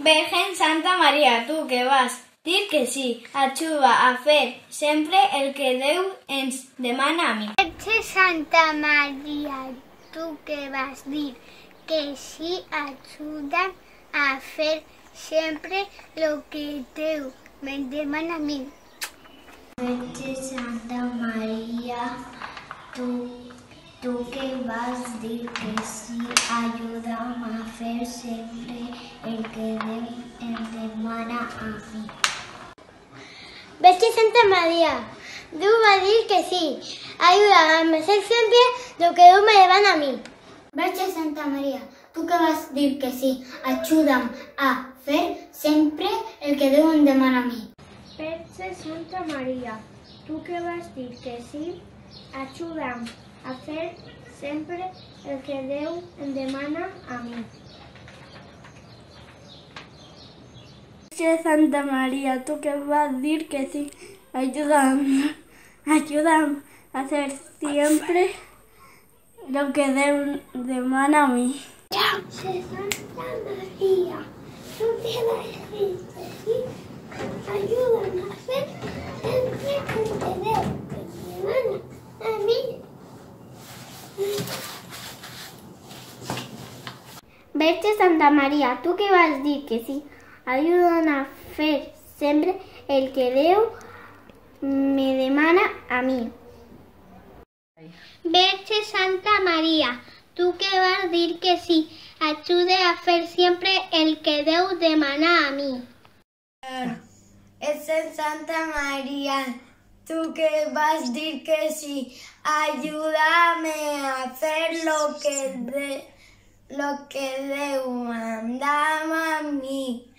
Virgen Santa Maria, tu que vas dir que sí, ajuda a fer sempre el que Déu ens demana a mi. Verge Santa Maria, tu que vas dir que sí, ajuda a fer sempre lo que Déu me demana a mi. Verge Santa Maria, tu, vas dir que sí, ayúdame a fer sempre el que Déu em demana a mi. Verge Santa Maria, tu vas dir que sí, ayúdame a hacer siempre lo que Déu me demana a mí. Verge Santa Maria, tu que vas dir que sí, ayúdame a fer sempre el que Déu em demana a mi. Verge Santa Maria, tu que vas dir que sí, ajuda'm a fer sempre el que Déu em demana a mi. Santa Maria, tu que vas dir que sí, ayúdame, ayúdame a hacer siempre lo que Déu demana a mí. Santa Maria, tu que vas dir que sí, ayúdame a hacer siempre el que Déu me demana a mí. Verge Santa Maria, tu que vas dir que sí, ayúdame a fer sempre el que Déu me demana a mi. Verge Santa Maria, tu que vas dir que sí, ajude a fer sempre el que Déu demana a mi. Verge Santa Maria, tu que vas dir que sí, ayúdame a hacer lo que de, lo que Déu mandama a mí.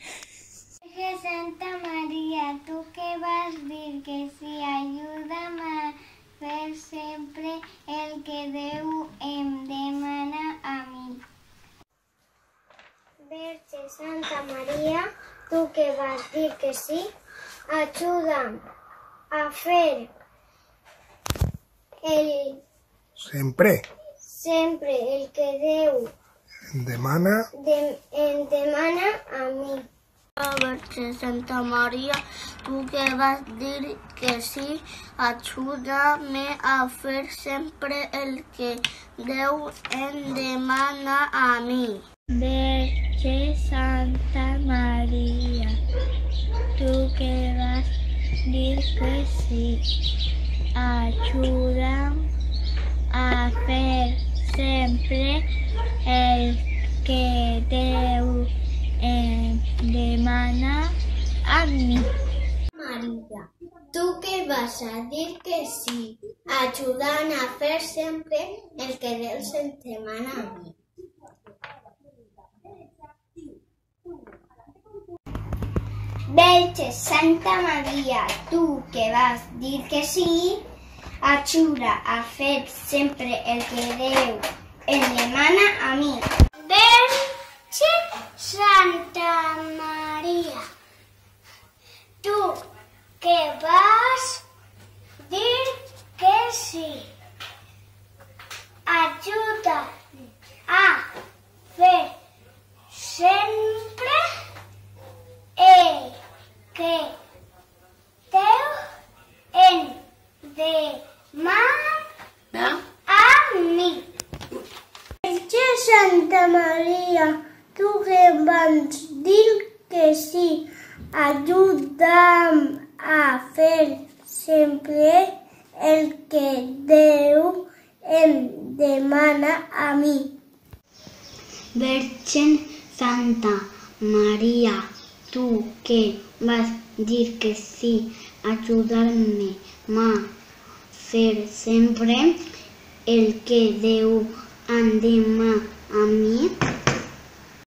Verge Santa Maria, tu que vas dir que sí, ayúdame a fer sempre el que Déu em demana a mi. Verge Santa Maria, tu que vas dir que sí, ajuda'm a fer el, Sempre sempre el que Déu em demana de, em demana a mi. Verge Santa Maria, tu que vas dir que sí, ayúdame a fer sempre el que Déu em demana a mi. Verge Santa Maria, tu que vas dir que sí, ayúdame a fer sempre el que Déu em demana a mi. Maria, tu que vas a dir que sí, ayúdame a fer sempre el que Déu em demana a mi. Verge Santa Maria, tu que vas dir que sí, ajuda a fer sempre el que Déu em demana a mi. Verge Santa Maria, tu que vas dir que sí, ajuda a fer sempre el que Déu em demana a mi. Verge Santa Maria, tu que vas dir que sí, ajuda'm a fer sempre el que Déu em demana a mi. Virgen Santa Maria, tu que vas dir que sí, ayudarme a fer sempre el que Déu em demana a mi.